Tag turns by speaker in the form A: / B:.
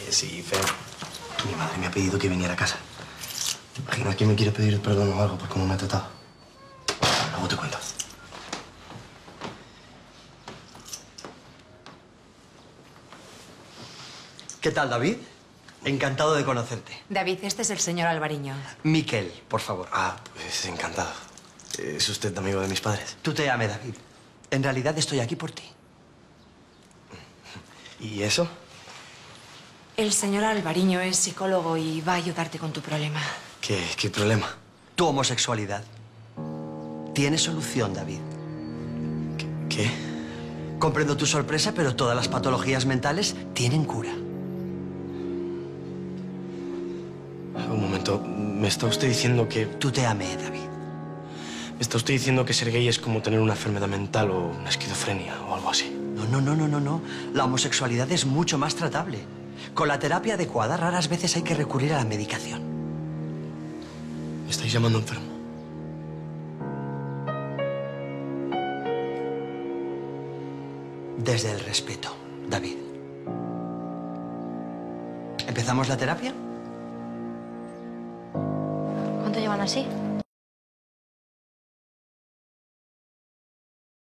A: Eh, sí, Fer. Mi madre me ha pedido que viniera a casa. Imagina que me quiere pedir perdón o algo por cómo me ha tratado. Luego te cuento.
B: ¿Qué tal, David? Encantado de conocerte.
C: David, este es el señor Alvariño.
B: Miquel, por favor.
A: Ah, pues encantado. ¿Es usted amigo de mis padres?
B: Tú te ame, David. En realidad estoy aquí por ti.
A: ¿Y eso?
C: El señor Alvariño es psicólogo y va a ayudarte con tu problema.
A: ¿Qué, qué problema?
B: Tu homosexualidad. Tiene solución, David.
A: ¿Qué?
B: Comprendo tu sorpresa, pero todas las patologías mentales tienen cura.
A: Un momento, ¿me está usted diciendo que...
B: Tú te amé, David.
A: ¿Me está usted diciendo que ser gay es como tener una enfermedad mental o una esquizofrenia o algo así?
B: No, no, no, no, no, no. La homosexualidad es mucho más tratable. Con la terapia adecuada, raras veces hay que recurrir a la medicación.
A: ¿Me estáis llamando enfermo?
B: Desde el respeto, David. ¿Empezamos la terapia?
D: ¿Cuánto llevan así?